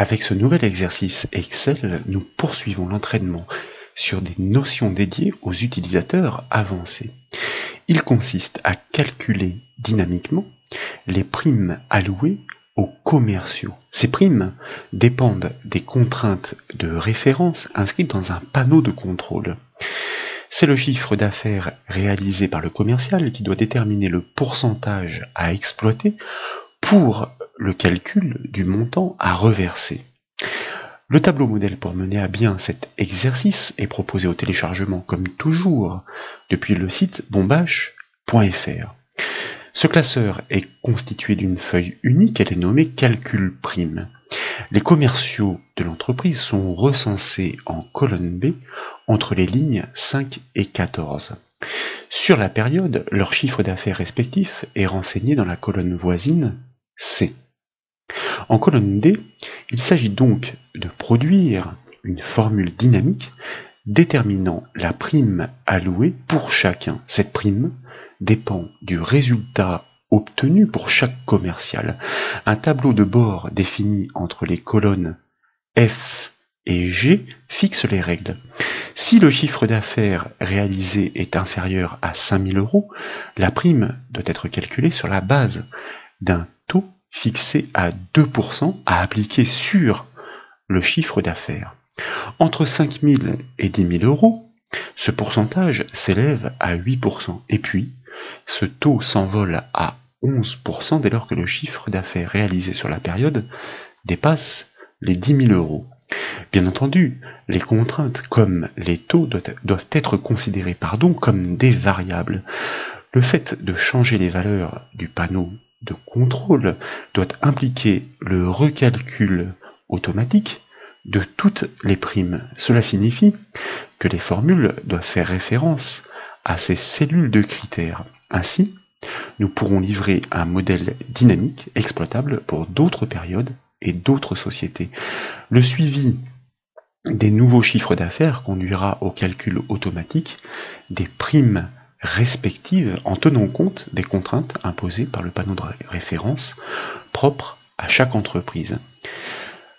Avec ce nouvel exercice Excel, nous poursuivons l'entraînement sur des notions dédiées aux utilisateurs avancés. Il consiste à calculer dynamiquement les primes allouées aux commerciaux. Ces primes dépendent des contraintes de référence inscrites dans un panneau de contrôle. C'est le chiffre d'affaires réalisé par le commercial qui doit déterminer le pourcentage à exploiter pour le calcul du montant à reverser. Le tableau modèle pour mener à bien cet exercice est proposé au téléchargement comme toujours depuis le site bombache.fr. Ce classeur est constitué d'une feuille unique, elle est nommée calcul prime. Les commerciaux de l'entreprise sont recensés en colonne B entre les lignes 5 et 14. Sur la période, leur chiffre d'affaires respectif est renseigné dans la colonne voisine C. En colonne D, il s'agit donc de produire une formule dynamique déterminant la prime allouée pour chacun. Cette prime dépend du résultat obtenu pour chaque commercial. Un tableau de bord défini entre les colonnes F et G fixe les règles. Si le chiffre d'affaires réalisé est inférieur à 5000 euros, la prime doit être calculée sur la base d'un fixé à 2% à appliquer sur le chiffre d'affaires. Entre 5 000 et 10 000 euros, ce pourcentage s'élève à 8%. Et puis, ce taux s'envole à 11% dès lors que le chiffre d'affaires réalisé sur la période dépasse les 10 000 euros. Bien entendu, les contraintes comme les taux doivent être considérées pardon, comme des variables. Le fait de changer les valeurs du panneau de contrôle doit impliquer le recalcul automatique de toutes les primes. Cela signifie que les formules doivent faire référence à ces cellules de critères. Ainsi, nous pourrons livrer un modèle dynamique exploitable pour d'autres périodes et d'autres sociétés. Le suivi des nouveaux chiffres d'affaires conduira au calcul automatique des primes respectives en tenant compte des contraintes imposées par le panneau de référence propre à chaque entreprise.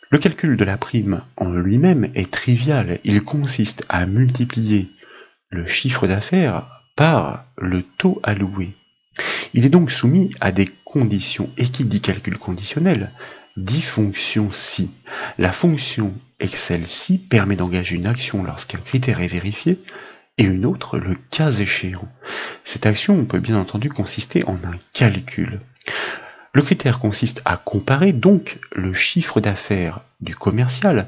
Le calcul de la prime en lui-même est trivial, il consiste à multiplier le chiffre d'affaires par le taux alloué. Il est donc soumis à des conditions, et qui dit calcul conditionnel, dit fonction si. La fonction Excel si permet d'engager une action lorsqu'un critère est vérifié, et une autre le cas échéant. Cette action peut bien entendu consister en un calcul. Le critère consiste à comparer donc le chiffre d'affaires du commercial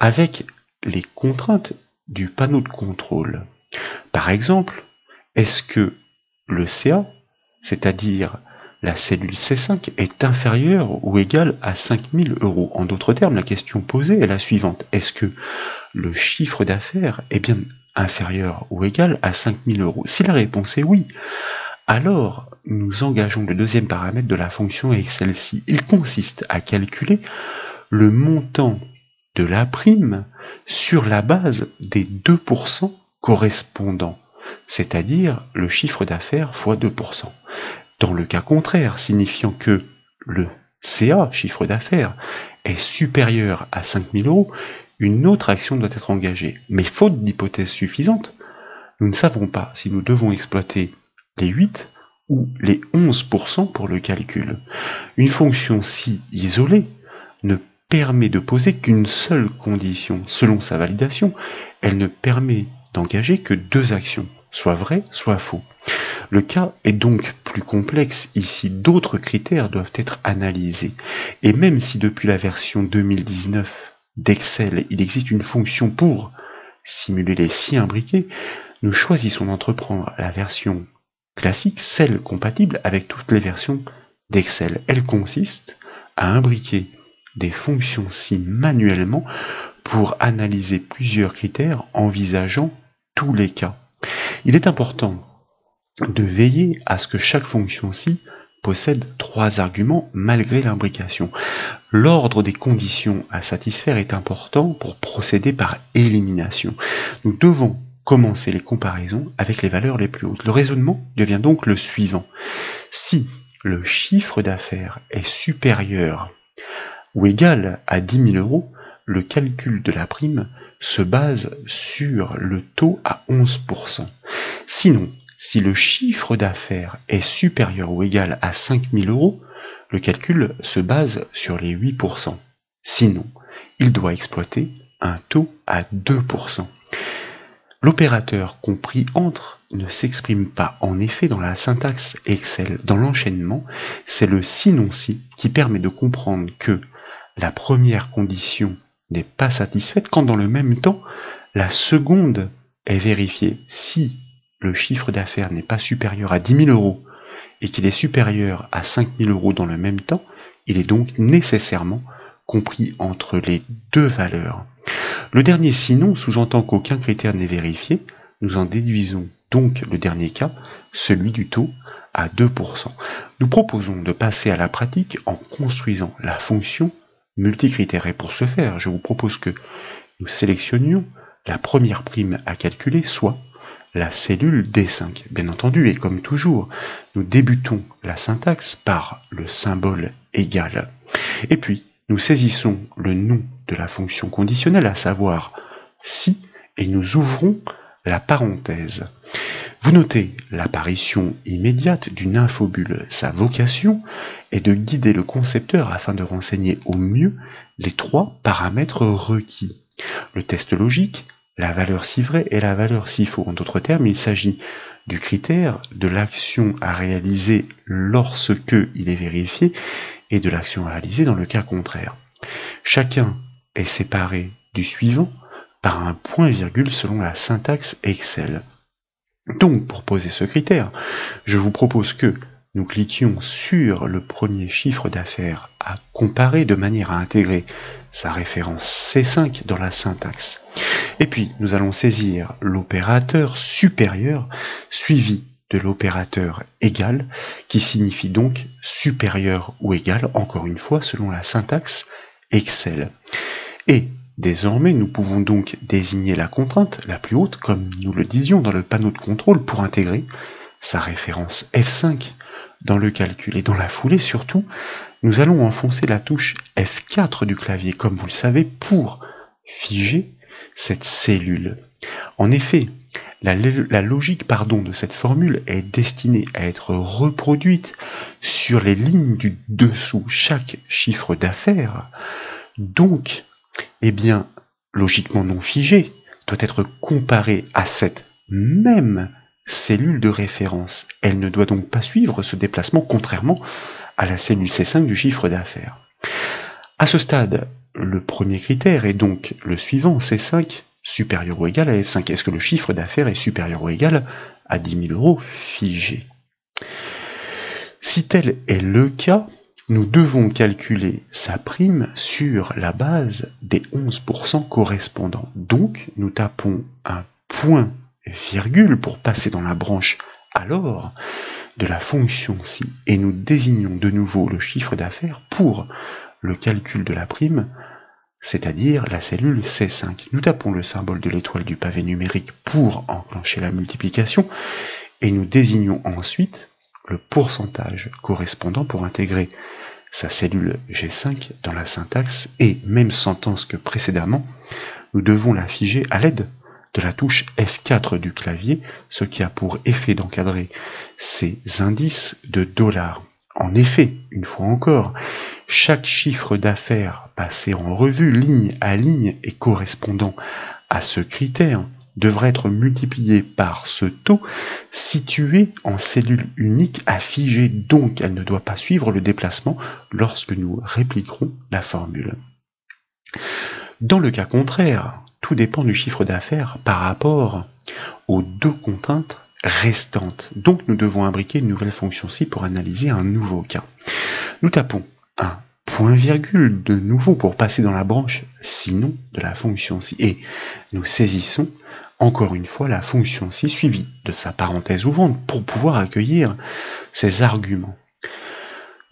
avec les contraintes du panneau de contrôle. Par exemple, est-ce que le CA, c'est-à-dire la cellule C5, est inférieure ou égale à 5000 euros? En d'autres termes, la question posée est la suivante. Est-ce que le chiffre d'affaires est bien inférieur ou égal à 5000 euros Si la réponse est oui, alors nous engageons le deuxième paramètre de la fonction Excel-ci. Il consiste à calculer le montant de la prime sur la base des 2% correspondants, c'est-à-dire le chiffre d'affaires fois 2%. Dans le cas contraire, signifiant que le CA, chiffre d'affaires, est supérieur à 5000 euros, une autre action doit être engagée. Mais faute d'hypothèse suffisante, nous ne savons pas si nous devons exploiter les 8 ou les 11% pour le calcul. Une fonction si isolée ne permet de poser qu'une seule condition. Selon sa validation, elle ne permet d'engager que deux actions, soit vrai, soit faux. Le cas est donc plus complexe. Ici, d'autres critères doivent être analysés. Et même si depuis la version 2019 d'Excel, il existe une fonction pour simuler les si imbriqués, nous choisissons d'entreprendre la version classique, celle compatible avec toutes les versions d'Excel. Elle consiste à imbriquer des fonctions si manuellement pour analyser plusieurs critères envisageant tous les cas. Il est important de veiller à ce que chaque fonction si possède trois arguments malgré l'imbrication. L'ordre des conditions à satisfaire est important pour procéder par élimination. Nous devons commencer les comparaisons avec les valeurs les plus hautes. Le raisonnement devient donc le suivant. Si le chiffre d'affaires est supérieur ou égale à 10 000 euros, le calcul de la prime se base sur le taux à 11%. Sinon, si le chiffre d'affaires est supérieur ou égal à 5 000 euros, le calcul se base sur les 8%. Sinon, il doit exploiter un taux à 2%. L'opérateur compris entre ne s'exprime pas en effet dans la syntaxe Excel. Dans l'enchaînement, c'est le sinon-si qui permet de comprendre que la première condition n'est pas satisfaite quand dans le même temps, la seconde est vérifiée. Si le chiffre d'affaires n'est pas supérieur à 10 000 euros et qu'il est supérieur à 5 000 euros dans le même temps, il est donc nécessairement compris entre les deux valeurs. Le dernier sinon sous-entend qu'aucun critère n'est vérifié, nous en déduisons donc le dernier cas, celui du taux à 2%. Nous proposons de passer à la pratique en construisant la fonction multicritère. Et pour ce faire, je vous propose que nous sélectionnions la première prime à calculer, soit la cellule D5. Bien entendu, et comme toujours, nous débutons la syntaxe par le symbole égal. Et puis, nous saisissons le nom de la fonction conditionnelle, à savoir si, et nous ouvrons la parenthèse. Vous notez l'apparition immédiate d'une infobule. Sa vocation est de guider le concepteur afin de renseigner au mieux les trois paramètres requis. Le test logique, la valeur si vrai et la valeur si faux. En d'autres termes, il s'agit du critère de l'action à réaliser lorsque il est vérifié et de l'action à réaliser dans le cas contraire. Chacun est séparé du suivant par un point-virgule selon la syntaxe Excel. Donc, pour poser ce critère, je vous propose que nous cliquions sur le premier chiffre d'affaires à comparer de manière à intégrer sa référence C5 dans la syntaxe. Et puis, nous allons saisir l'opérateur supérieur suivi de l'opérateur égal, qui signifie donc supérieur ou égal, encore une fois, selon la syntaxe Excel. Et désormais, nous pouvons donc désigner la contrainte la plus haute, comme nous le disions dans le panneau de contrôle, pour intégrer sa référence F5 dans le calcul. Et dans la foulée, surtout, nous allons enfoncer la touche F4 du clavier, comme vous le savez, pour figer cette cellule. En effet, la, logique pardon, de cette formule est destinée à être reproduite sur les lignes du dessous chaque chiffre d'affaires. Donc, eh bien, logiquement non figé, doit être comparé à cette même cellule de référence. Elle ne doit donc pas suivre ce déplacement contrairement à la cellule C5 du chiffre d'affaires. À ce stade, le premier critère est donc le suivant, C5 supérieur ou égal à F5. Est-ce que le chiffre d'affaires est supérieur ou égal à 10 000 euros figés Si tel est le cas, nous devons calculer sa prime sur la base des 11% correspondants. Donc, nous tapons un point virgule pour passer dans la branche alors de la fonction si et nous désignons de nouveau le chiffre d'affaires pour le calcul de la prime, c'est-à-dire la cellule C5. Nous tapons le symbole de l'étoile du pavé numérique pour enclencher la multiplication et nous désignons ensuite le pourcentage correspondant pour intégrer sa cellule G5 dans la syntaxe et même sentence que précédemment, nous devons la figer à l'aide de la touche F4 du clavier, ce qui a pour effet d'encadrer ces indices de dollars. En effet, une fois encore, chaque chiffre d'affaires passé en revue ligne à ligne et correspondant à ce critère devrait être multiplié par ce taux situé en cellule unique figer, donc elle ne doit pas suivre le déplacement lorsque nous répliquerons la formule. Dans le cas contraire, tout dépend du chiffre d'affaires par rapport aux deux contraintes restantes. Donc nous devons imbriquer une nouvelle fonction ci pour analyser un nouveau cas. Nous tapons un point virgule de nouveau pour passer dans la branche sinon de la fonction ci et nous saisissons encore une fois la fonction ci suivie de sa parenthèse ouvrante pour pouvoir accueillir ces arguments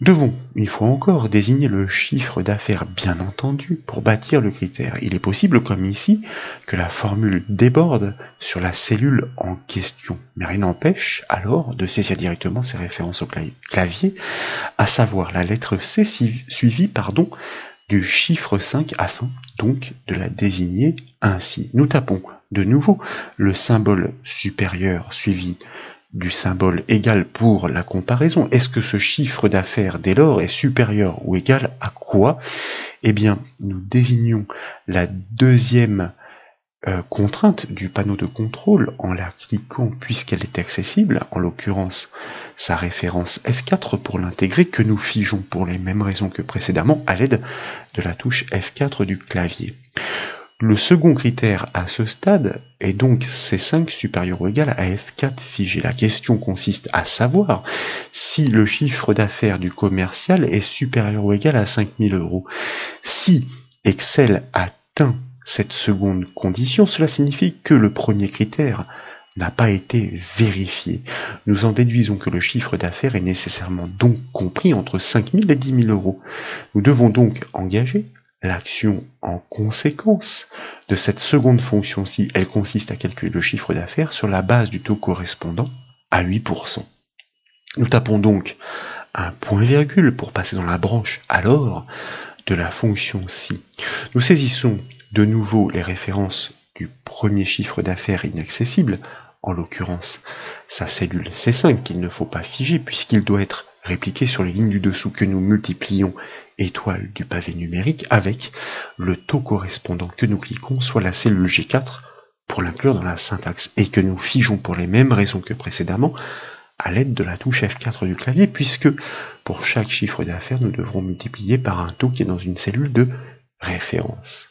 devons, une fois encore, désigner le chiffre d'affaires bien entendu pour bâtir le critère. Il est possible, comme ici, que la formule déborde sur la cellule en question, mais rien n'empêche alors de saisir directement ses références au clavier, à savoir la lettre C suivie pardon, du chiffre 5 afin donc de la désigner ainsi. Nous tapons de nouveau le symbole supérieur suivi du symbole égal pour la comparaison. Est-ce que ce chiffre d'affaires dès lors est supérieur ou égal à quoi? Eh bien, nous désignons la deuxième euh, contrainte du panneau de contrôle en la cliquant puisqu'elle est accessible, en l'occurrence sa référence F4 pour l'intégrer que nous figeons pour les mêmes raisons que précédemment à l'aide de la touche F4 du clavier. Le second critère à ce stade est donc C5 supérieur ou égal à F4 figé. La question consiste à savoir si le chiffre d'affaires du commercial est supérieur ou égal à 5000 euros. Si Excel atteint cette seconde condition, cela signifie que le premier critère n'a pas été vérifié. Nous en déduisons que le chiffre d'affaires est nécessairement donc compris entre 5000 et 10 000 euros. Nous devons donc engager L'action en conséquence de cette seconde fonction-ci, elle consiste à calculer le chiffre d'affaires sur la base du taux correspondant à 8%. Nous tapons donc un point-virgule pour passer dans la branche alors de la fonction ci. Nous saisissons de nouveau les références du premier chiffre d'affaires inaccessible, en l'occurrence sa cellule C5 qu'il ne faut pas figer puisqu'il doit être répliqué sur les lignes du dessous que nous multiplions étoile du pavé numérique avec le taux correspondant que nous cliquons, soit la cellule G4 pour l'inclure dans la syntaxe et que nous figeons pour les mêmes raisons que précédemment à l'aide de la touche F4 du clavier puisque pour chaque chiffre d'affaires nous devrons multiplier par un taux qui est dans une cellule de référence.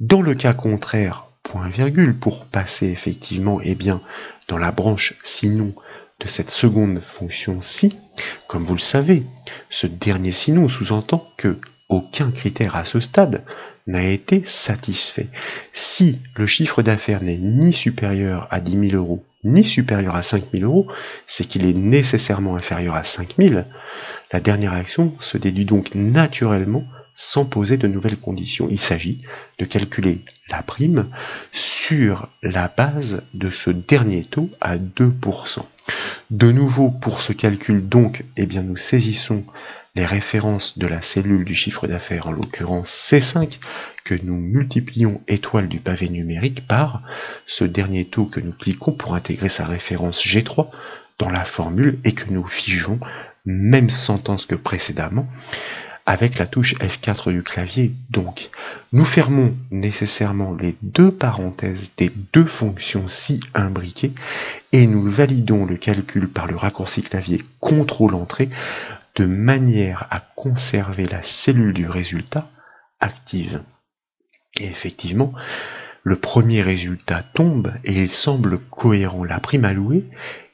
Dans le cas contraire, point virgule pour passer effectivement eh bien, dans la branche sinon de cette seconde fonction-ci, comme vous le savez, ce dernier sinon sous-entend que aucun critère à ce stade n'a été satisfait. Si le chiffre d'affaires n'est ni supérieur à 10 000 euros, ni supérieur à 5 000 euros, c'est qu'il est nécessairement inférieur à 5 000. La dernière action se déduit donc naturellement sans poser de nouvelles conditions. Il s'agit de calculer la prime sur la base de ce dernier taux à 2%. De nouveau, pour ce calcul, donc, eh bien, nous saisissons les références de la cellule du chiffre d'affaires, en l'occurrence C5, que nous multiplions étoile du pavé numérique par ce dernier taux que nous cliquons pour intégrer sa référence G3 dans la formule et que nous figeons, même sentence que précédemment, avec la touche F4 du clavier. Donc, nous fermons nécessairement les deux parenthèses des deux fonctions si imbriquées et nous validons le calcul par le raccourci clavier CTRL entrée de manière à conserver la cellule du résultat active. Et effectivement, le premier résultat tombe et il semble cohérent. La prime allouée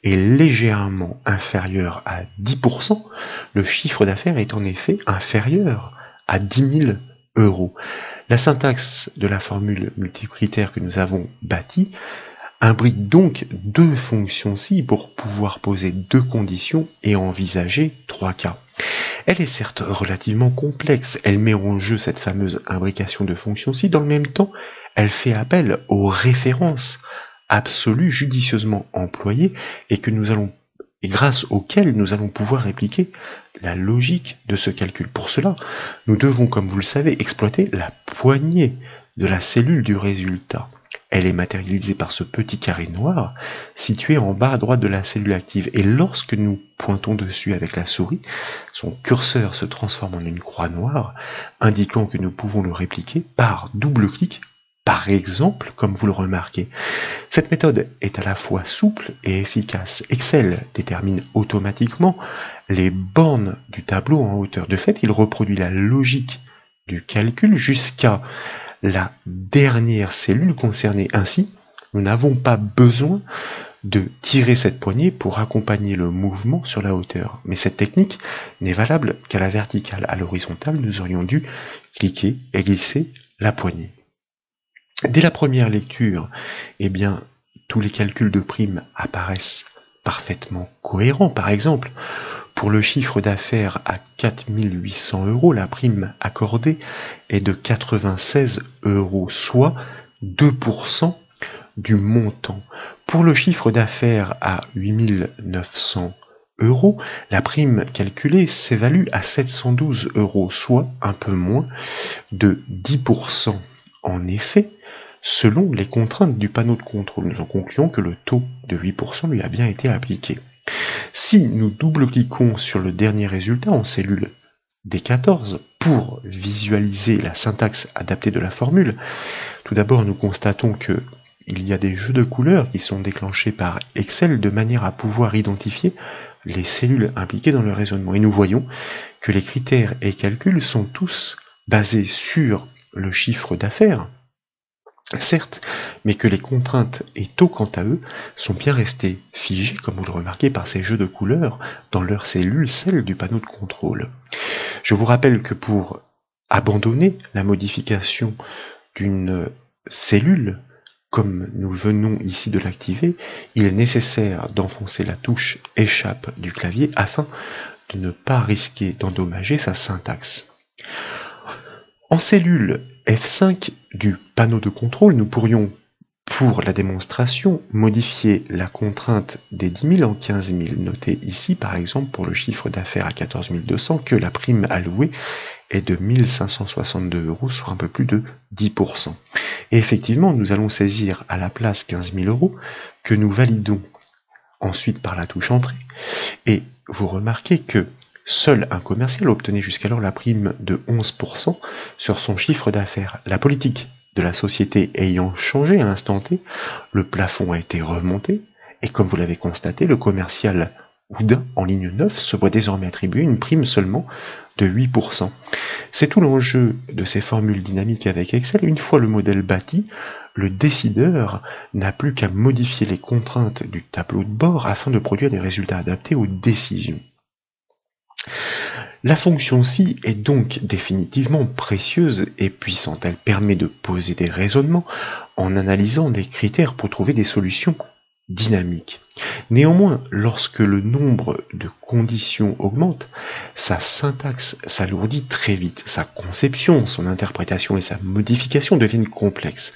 est légèrement inférieure à 10%. Le chiffre d'affaires est en effet inférieur à 10 000 euros. La syntaxe de la formule multicritère que nous avons bâtie imbrique donc deux fonctions ci pour pouvoir poser deux conditions et envisager trois cas. Elle est certes relativement complexe, elle met en jeu cette fameuse imbrication de fonctions ci, dans le même temps, elle fait appel aux références absolues judicieusement employées et que nous allons et grâce auxquelles nous allons pouvoir répliquer la logique de ce calcul. Pour cela, nous devons, comme vous le savez, exploiter la poignée de la cellule du résultat. Elle est matérialisée par ce petit carré noir situé en bas à droite de la cellule active. Et lorsque nous pointons dessus avec la souris, son curseur se transforme en une croix noire, indiquant que nous pouvons le répliquer par double clic par exemple, comme vous le remarquez. Cette méthode est à la fois souple et efficace. Excel détermine automatiquement les bornes du tableau en hauteur. De fait, il reproduit la logique du calcul jusqu'à la dernière cellule concernée. Ainsi, nous n'avons pas besoin de tirer cette poignée pour accompagner le mouvement sur la hauteur. Mais cette technique n'est valable qu'à la verticale. À l'horizontale, nous aurions dû cliquer et glisser la poignée. Dès la première lecture, eh bien, tous les calculs de primes apparaissent parfaitement cohérents. Par exemple, pour le chiffre d'affaires à 4800 euros, la prime accordée est de 96 euros, soit 2% du montant. Pour le chiffre d'affaires à 8900 euros, la prime calculée s'évalue à 712 euros, soit un peu moins de 10% en effet, selon les contraintes du panneau de contrôle. Nous en concluons que le taux de 8% lui a bien été appliqué. Si nous double-cliquons sur le dernier résultat en cellule D14 pour visualiser la syntaxe adaptée de la formule, tout d'abord nous constatons que il y a des jeux de couleurs qui sont déclenchés par Excel de manière à pouvoir identifier les cellules impliquées dans le raisonnement. Et nous voyons que les critères et calculs sont tous basés sur le chiffre d'affaires, certes, mais que les contraintes et taux quant à eux sont bien restés figés, comme vous le remarquez par ces jeux de couleurs, dans leurs cellules, celles du panneau de contrôle. Je vous rappelle que pour abandonner la modification d'une cellule, comme nous venons ici de l'activer, il est nécessaire d'enfoncer la touche échappe du clavier afin de ne pas risquer d'endommager sa syntaxe. En cellule F5 du panneau de contrôle, nous pourrions, pour la démonstration, modifier la contrainte des 10 000 en 15 000. Notez ici, par exemple, pour le chiffre d'affaires à 14 200, que la prime allouée est de 1562 euros, soit un peu plus de 10%. Et effectivement, nous allons saisir à la place 15 000 euros que nous validons ensuite par la touche entrée. Et vous remarquez que Seul un commercial obtenait jusqu'alors la prime de 11% sur son chiffre d'affaires. La politique de la société ayant changé à l'instant T, le plafond a été remonté, et comme vous l'avez constaté, le commercial Oudin en ligne 9 se voit désormais attribuer une prime seulement de 8%. C'est tout l'enjeu de ces formules dynamiques avec Excel. Une fois le modèle bâti, le décideur n'a plus qu'à modifier les contraintes du tableau de bord afin de produire des résultats adaptés aux décisions. La fonction si est donc définitivement précieuse et puissante. Elle permet de poser des raisonnements en analysant des critères pour trouver des solutions dynamique. Néanmoins, lorsque le nombre de conditions augmente, sa syntaxe s'alourdit très vite, sa conception, son interprétation et sa modification deviennent complexes.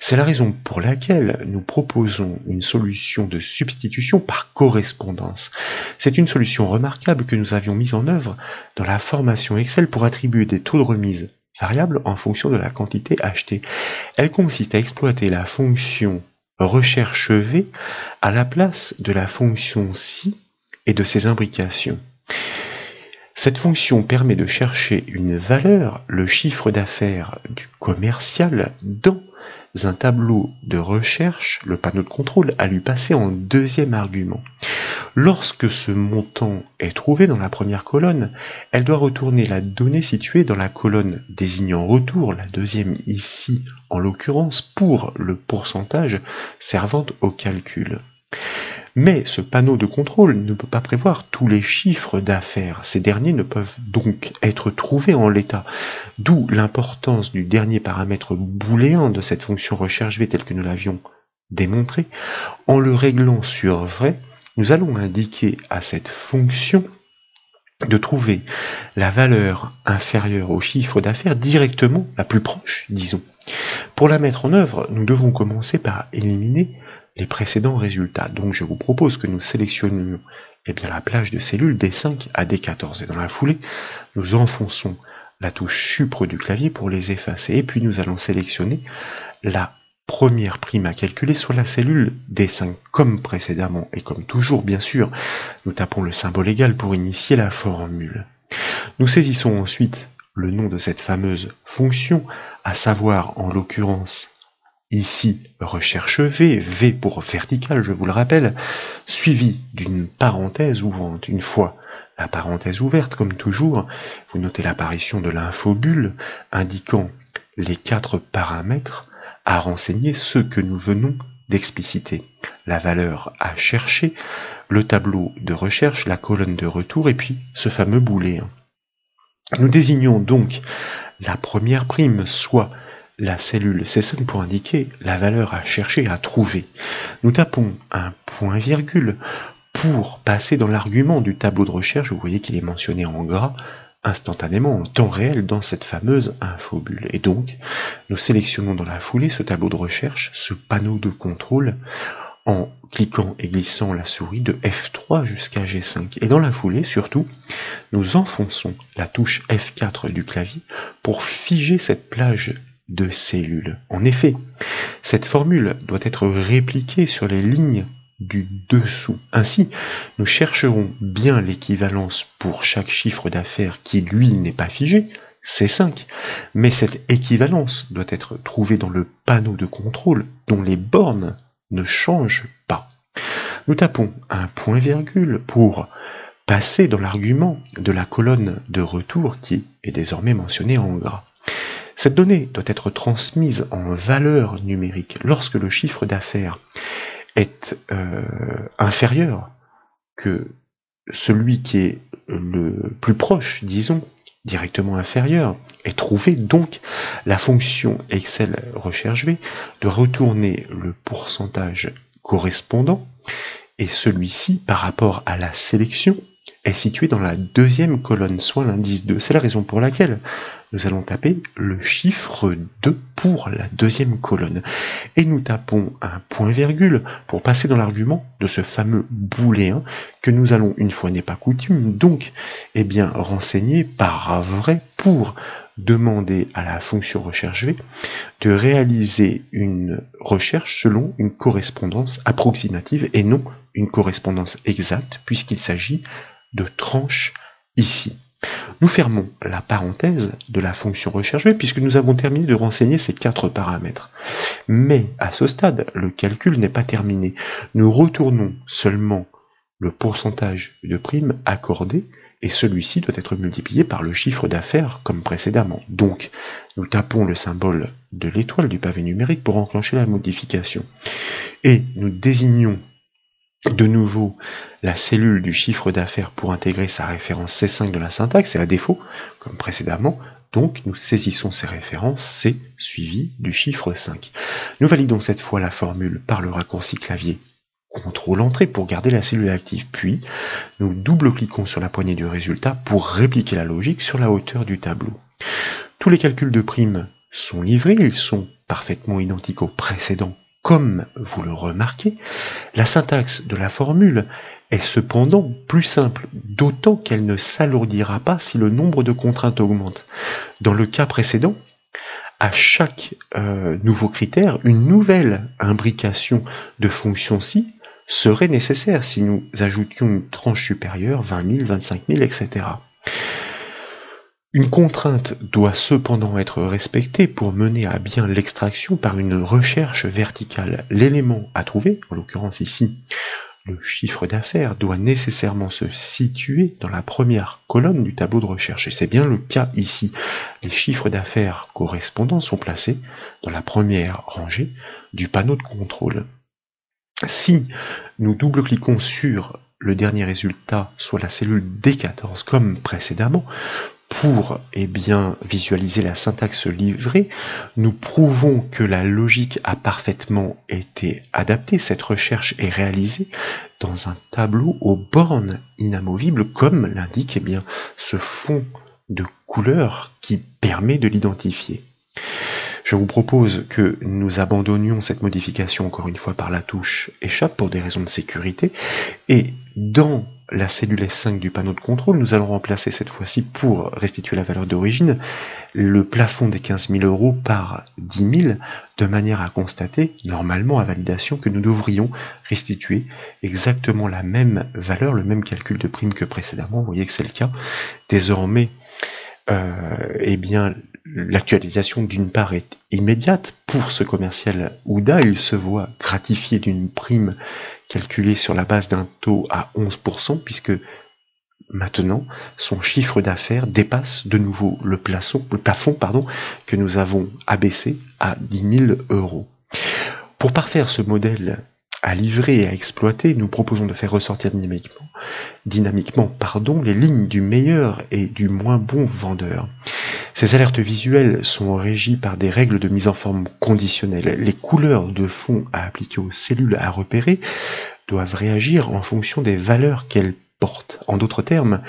C'est la raison pour laquelle nous proposons une solution de substitution par correspondance. C'est une solution remarquable que nous avions mise en œuvre dans la formation Excel pour attribuer des taux de remise variables en fonction de la quantité achetée. Elle consiste à exploiter la fonction recherche V à la place de la fonction si et de ses imbrications. Cette fonction permet de chercher une valeur, le chiffre d'affaires du commercial, dans un tableau de recherche, le panneau de contrôle, à lui passer en deuxième argument. Lorsque ce montant est trouvé dans la première colonne, elle doit retourner la donnée située dans la colonne désignant retour, la deuxième ici en l'occurrence, pour le pourcentage servant au calcul. Mais ce panneau de contrôle ne peut pas prévoir tous les chiffres d'affaires. Ces derniers ne peuvent donc être trouvés en l'état. D'où l'importance du dernier paramètre booléen de cette fonction recherche V telle que nous l'avions démontré. En le réglant sur vrai, nous allons indiquer à cette fonction de trouver la valeur inférieure au chiffre d'affaires directement la plus proche, disons. Pour la mettre en œuvre, nous devons commencer par éliminer les précédents résultats. Donc je vous propose que nous sélectionnions eh bien, la plage de cellules D5 à D14. Et dans la foulée, nous enfonçons la touche supre du clavier pour les effacer. Et puis nous allons sélectionner la première prime à calculer soit la cellule D5 comme précédemment et comme toujours bien sûr, nous tapons le symbole égal pour initier la formule. Nous saisissons ensuite le nom de cette fameuse fonction, à savoir en l'occurrence ici recherche V, V pour vertical je vous le rappelle, suivi d'une parenthèse ouvrante. Une fois la parenthèse ouverte, comme toujours, vous notez l'apparition de l'infobule indiquant les quatre paramètres à renseigner ce que nous venons d'expliciter. La valeur à chercher, le tableau de recherche, la colonne de retour et puis ce fameux booléen. Nous désignons donc la première prime, soit la cellule CSON pour indiquer la valeur à chercher, à trouver. Nous tapons un point virgule pour passer dans l'argument du tableau de recherche. Vous voyez qu'il est mentionné en gras instantanément en temps réel dans cette fameuse infobule. Et donc, nous sélectionnons dans la foulée ce tableau de recherche, ce panneau de contrôle, en cliquant et glissant la souris de F3 jusqu'à G5. Et dans la foulée, surtout, nous enfonçons la touche F4 du clavier pour figer cette plage de cellules. En effet, cette formule doit être répliquée sur les lignes du dessous. Ainsi, nous chercherons bien l'équivalence pour chaque chiffre d'affaires qui, lui, n'est pas figé, c'est 5. Mais cette équivalence doit être trouvée dans le panneau de contrôle dont les bornes ne changent pas. Nous tapons un point-virgule pour passer dans l'argument de la colonne de retour qui est désormais mentionnée en gras. Cette donnée doit être transmise en valeur numérique lorsque le chiffre d'affaires est euh, inférieur que celui qui est le plus proche, disons, directement inférieur, est trouvé. Donc, la fonction Excel recherche V de retourner le pourcentage correspondant et celui-ci par rapport à la sélection est situé dans la deuxième colonne, soit l'indice 2. C'est la raison pour laquelle nous allons taper le chiffre 2 pour la deuxième colonne. Et nous tapons un point-virgule pour passer dans l'argument de ce fameux booléen que nous allons, une fois n'est pas coutume, donc eh bien, renseigner par vrai pour demander à la fonction recherche V de réaliser une recherche selon une correspondance approximative et non une correspondance exacte puisqu'il s'agit de tranches ici. Nous fermons la parenthèse de la fonction recherche puisque nous avons terminé de renseigner ces quatre paramètres. Mais à ce stade, le calcul n'est pas terminé. Nous retournons seulement le pourcentage de primes accordé et celui-ci doit être multiplié par le chiffre d'affaires comme précédemment. Donc, nous tapons le symbole de l'étoile du pavé numérique pour enclencher la modification. Et nous désignons de nouveau la cellule du chiffre d'affaires pour intégrer sa référence C5 de la syntaxe et à défaut, comme précédemment, donc nous saisissons ces références C suivi du chiffre 5. Nous validons cette fois la formule par le raccourci clavier CTRL entrée pour garder la cellule active, puis nous double-cliquons sur la poignée du résultat pour répliquer la logique sur la hauteur du tableau. Tous les calculs de primes sont livrés, ils sont parfaitement identiques aux précédents comme vous le remarquez, la syntaxe de la formule est cependant plus simple, d'autant qu'elle ne s'alourdira pas si le nombre de contraintes augmente. Dans le cas précédent, à chaque euh, nouveau critère, une nouvelle imbrication de fonction si serait nécessaire si nous ajoutions une tranche supérieure, 20 000, 25 000, etc. Une contrainte doit cependant être respectée pour mener à bien l'extraction par une recherche verticale. L'élément à trouver, en l'occurrence ici, le chiffre d'affaires doit nécessairement se situer dans la première colonne du tableau de recherche. Et c'est bien le cas ici. Les chiffres d'affaires correspondants sont placés dans la première rangée du panneau de contrôle. Si nous double-cliquons sur le dernier résultat, soit la cellule D14 comme précédemment, pour eh visualiser la syntaxe livrée, nous prouvons que la logique a parfaitement été adaptée. Cette recherche est réalisée dans un tableau aux bornes inamovibles, comme l'indique eh ce fond de couleur qui permet de l'identifier. Je vous propose que nous abandonnions cette modification encore une fois par la touche échappe pour des raisons de sécurité et dans la cellule F5 du panneau de contrôle, nous allons remplacer cette fois-ci pour restituer la valeur d'origine le plafond des 15 000 euros par 10 000 de manière à constater, normalement à validation, que nous devrions restituer exactement la même valeur, le même calcul de prime que précédemment. Vous voyez que c'est le cas. Désormais, euh, eh bien, l'actualisation d'une part est immédiate pour ce commercial Ouda, il se voit gratifié d'une prime calculée sur la base d'un taux à 11%, puisque maintenant son chiffre d'affaires dépasse de nouveau le, plafond que nous avons abaissé à 10 000 euros. Pour parfaire ce modèle à livrer et à exploiter, nous proposons de faire ressortir dynamiquement, dynamiquement pardon, les lignes du meilleur et du moins bon vendeur. Ces alertes visuelles sont régies par des règles de mise en forme conditionnelle. Les couleurs de fond à appliquer aux cellules à repérer doivent réagir en fonction des valeurs qu'elles portent. En d'autres termes,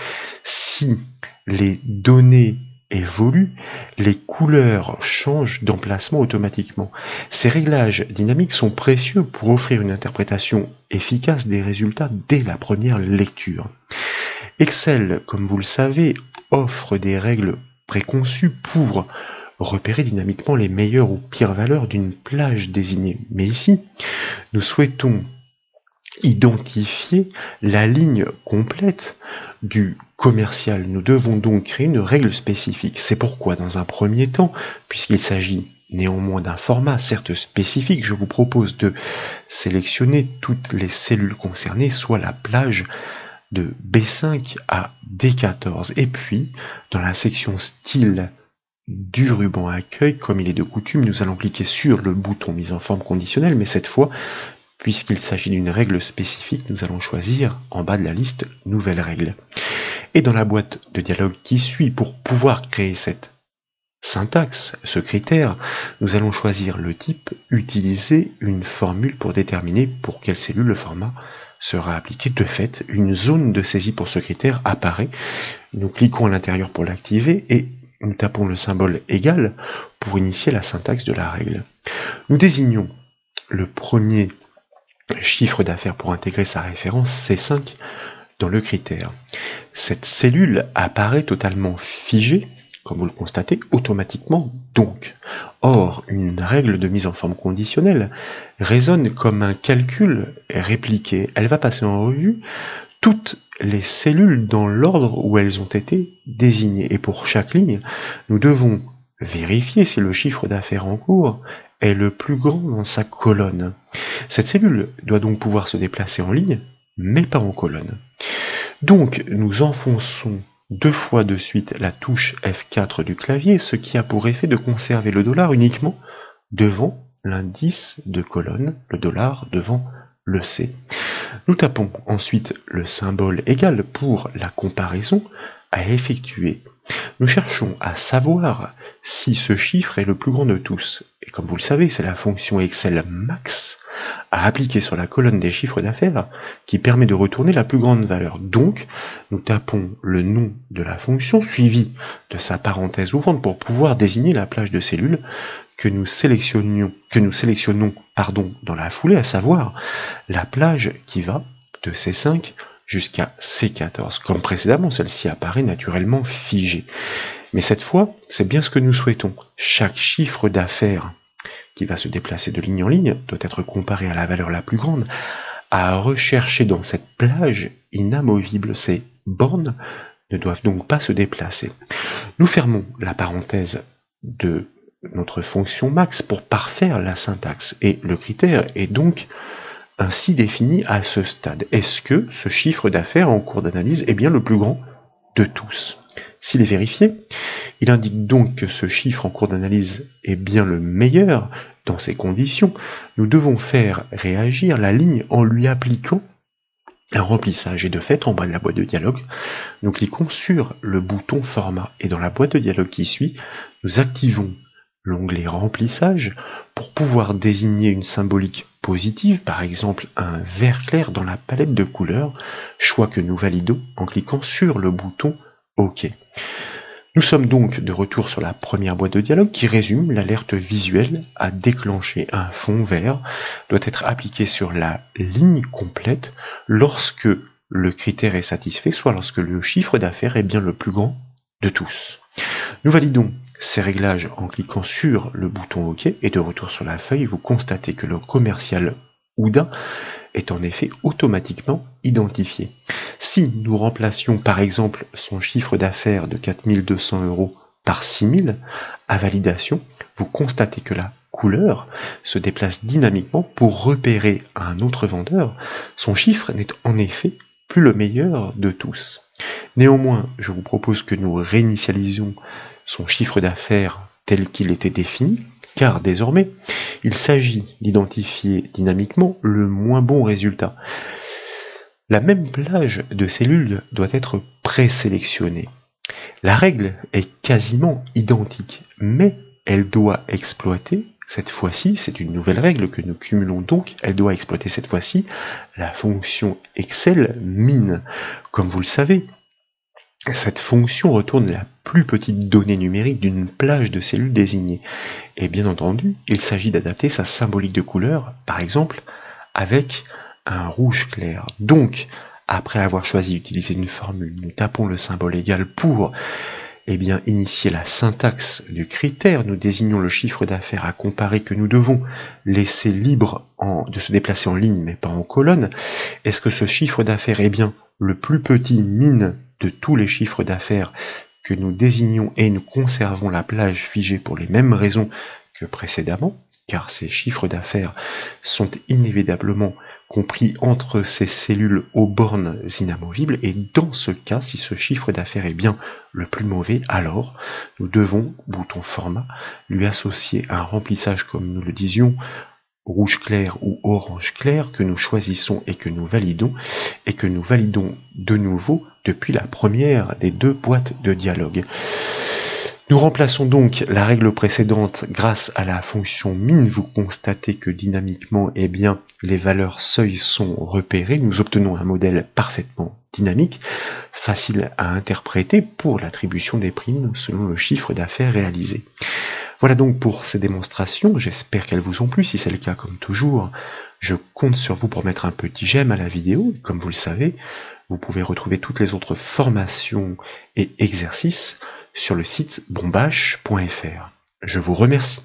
si les données évolue, les couleurs changent d'emplacement automatiquement. Ces réglages dynamiques sont précieux pour offrir une interprétation efficace des résultats dès la première lecture. Excel, comme vous le savez, offre des règles préconçues pour repérer dynamiquement les meilleures ou pires valeurs d'une plage désignée. Mais ici, nous souhaitons identifier la ligne complète du commercial. Nous devons donc créer une règle spécifique. C'est pourquoi, dans un premier temps, puisqu'il s'agit néanmoins d'un format certes spécifique, je vous propose de sélectionner toutes les cellules concernées, soit la plage de B5 à D14. Et puis, dans la section style du ruban accueil, comme il est de coutume, nous allons cliquer sur le bouton mise en forme conditionnelle, mais cette fois, puisqu'il s'agit d'une règle spécifique, nous allons choisir en bas de la liste Nouvelle règle. Et dans la boîte de dialogue qui suit, pour pouvoir créer cette syntaxe, ce critère, nous allons choisir le type, utiliser une formule pour déterminer pour quelle cellule le format sera appliqué. De fait, une zone de saisie pour ce critère apparaît. Nous cliquons à l'intérieur pour l'activer et nous tapons le symbole égal pour initier la syntaxe de la règle. Nous désignons le premier chiffre d'affaires pour intégrer sa référence C5 dans le critère. Cette cellule apparaît totalement figée, comme vous le constatez, automatiquement donc. Or, une règle de mise en forme conditionnelle résonne comme un calcul répliqué. Elle va passer en revue toutes les cellules dans l'ordre où elles ont été désignées. Et pour chaque ligne, nous devons vérifier si le chiffre d'affaires en cours est le plus grand dans sa colonne. Cette cellule doit donc pouvoir se déplacer en ligne, mais pas en colonne. Donc nous enfonçons deux fois de suite la touche F4 du clavier, ce qui a pour effet de conserver le dollar uniquement devant l'indice de colonne, le dollar devant le C. Nous tapons ensuite le symbole égal pour la comparaison à effectuer. Nous cherchons à savoir si ce chiffre est le plus grand de tous. Et comme vous le savez, c'est la fonction Excel max à appliquer sur la colonne des chiffres d'affaires qui permet de retourner la plus grande valeur. Donc, nous tapons le nom de la fonction suivi de sa parenthèse ouvrante pour pouvoir désigner la plage de cellules que nous sélectionnons pardon, dans la foulée, à savoir la plage qui va de C5 jusqu'à C14. Comme précédemment, celle-ci apparaît naturellement figée. Mais cette fois, c'est bien ce que nous souhaitons. Chaque chiffre d'affaires qui va se déplacer de ligne en ligne doit être comparé à la valeur la plus grande, à rechercher dans cette plage inamovible. Ces bornes ne doivent donc pas se déplacer. Nous fermons la parenthèse de notre fonction max pour parfaire la syntaxe. Et le critère est donc ainsi défini à ce stade. Est-ce que ce chiffre d'affaires en cours d'analyse est bien le plus grand de tous? S'il est vérifié, il indique donc que ce chiffre en cours d'analyse est bien le meilleur dans ces conditions. Nous devons faire réagir la ligne en lui appliquant un remplissage. Et de fait, en bas de la boîte de dialogue, nous cliquons sur le bouton format. Et dans la boîte de dialogue qui suit, nous activons l'onglet remplissage pour pouvoir désigner une symbolique positive, par exemple un vert clair dans la palette de couleurs, choix que nous validons en cliquant sur le bouton OK. Nous sommes donc de retour sur la première boîte de dialogue qui résume l'alerte visuelle à déclencher un fond vert doit être appliqué sur la ligne complète lorsque le critère est satisfait, soit lorsque le chiffre d'affaires est bien le plus grand de tous. Nous validons ces réglages en cliquant sur le bouton OK et de retour sur la feuille, vous constatez que le commercial Ouda est en effet automatiquement identifié. Si nous remplacions par exemple son chiffre d'affaires de 4200 euros par 6000 à validation, vous constatez que la couleur se déplace dynamiquement pour repérer à un autre vendeur. Son chiffre n'est en effet plus le meilleur de tous. Néanmoins, je vous propose que nous réinitialisions son chiffre d'affaires tel qu'il était défini, car désormais, il s'agit d'identifier dynamiquement le moins bon résultat. La même plage de cellules doit être présélectionnée. La règle est quasiment identique, mais elle doit exploiter, cette fois-ci, c'est une nouvelle règle que nous cumulons donc, elle doit exploiter cette fois-ci la fonction Excel min. Comme vous le savez, cette fonction retourne la plus petite donnée numérique d'une plage de cellules désignées. Et bien entendu, il s'agit d'adapter sa symbolique de couleur, par exemple, avec un rouge clair. Donc, après avoir choisi d'utiliser une formule, nous tapons le symbole égal pour eh bien, initier la syntaxe du critère, nous désignons le chiffre d'affaires à comparer que nous devons laisser libre de se déplacer en ligne mais pas en colonne. Est-ce que ce chiffre d'affaires est bien le plus petit mine de tous les chiffres d'affaires que nous désignons et nous conservons la plage figée pour les mêmes raisons que précédemment, car ces chiffres d'affaires sont inévitablement compris entre ces cellules aux bornes inamovibles, et dans ce cas, si ce chiffre d'affaires est bien le plus mauvais, alors nous devons, bouton format, lui associer un remplissage, comme nous le disions, rouge clair ou orange clair que nous choisissons et que nous validons et que nous validons de nouveau depuis la première des deux boîtes de dialogue. Nous remplaçons donc la règle précédente grâce à la fonction min. Vous constatez que dynamiquement, eh bien, les valeurs seuil sont repérées. Nous obtenons un modèle parfaitement dynamique, facile à interpréter pour l'attribution des primes selon le chiffre d'affaires réalisé. Voilà donc pour ces démonstrations, j'espère qu'elles vous ont plu, si c'est le cas comme toujours, je compte sur vous pour mettre un petit j'aime à la vidéo, comme vous le savez, vous pouvez retrouver toutes les autres formations et exercices sur le site bombache.fr. Je vous remercie.